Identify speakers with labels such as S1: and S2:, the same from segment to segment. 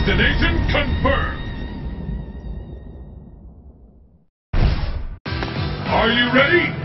S1: Destination confirmed. Are you ready?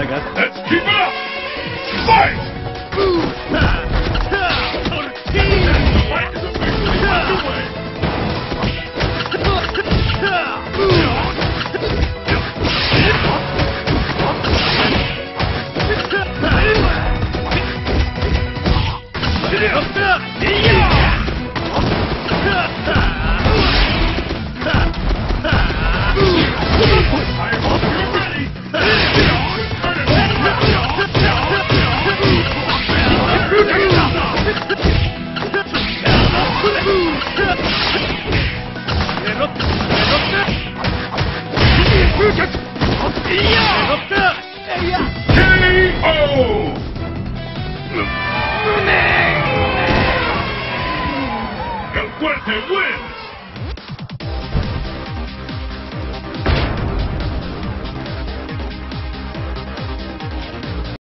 S1: Let's keep it up! Fight! The Fuerte, win!